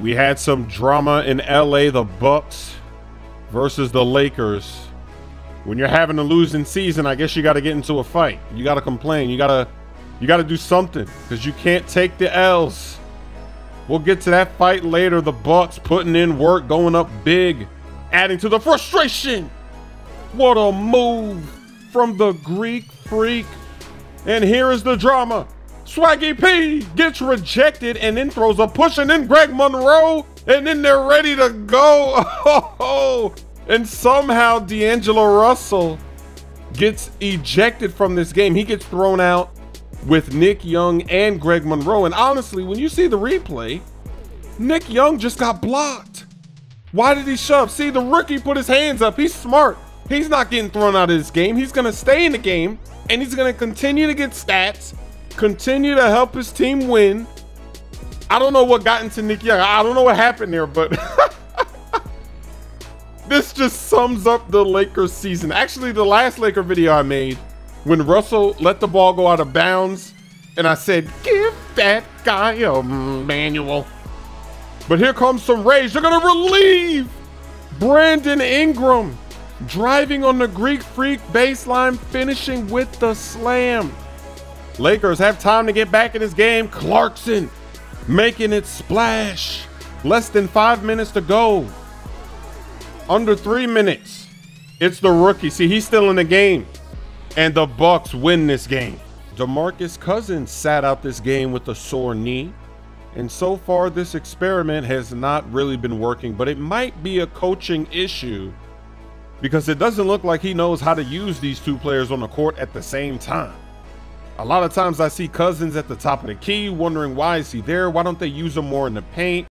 We had some drama in LA, the Bucks versus the Lakers. When you're having a losing season, I guess you got to get into a fight. You got to complain. You got to you got to do something cuz you can't take the L's. We'll get to that fight later. The Bucks putting in work, going up big, adding to the frustration. What a move from the Greek freak. And here is the drama. Swaggy P gets rejected and then throws a push and then Greg Monroe and then they're ready to go. And somehow D'Angelo Russell gets ejected from this game. He gets thrown out with Nick Young and Greg Monroe. And honestly, when you see the replay, Nick Young just got blocked. Why did he shove? See, the rookie put his hands up. He's smart. He's not getting thrown out of this game. He's going to stay in the game and he's going to continue to get stats, continue to help his team win. I don't know what got into Nick Young. I don't know what happened there, but this just sums up the Lakers season. Actually, the last Laker video I made when Russell let the ball go out of bounds and I said, give that guy a manual. But here comes some rage. They're going to relieve Brandon Ingram driving on the Greek Freak baseline, finishing with the slam. Lakers have time to get back in this game. Clarkson making it splash. Less than five minutes to go. Under three minutes. It's the rookie. See, he's still in the game. And the Bucks win this game. DeMarcus Cousins sat out this game with a sore knee. And so far, this experiment has not really been working, but it might be a coaching issue because it doesn't look like he knows how to use these two players on the court at the same time. A lot of times I see Cousins at the top of the key, wondering why is he there? Why don't they use him more in the paint?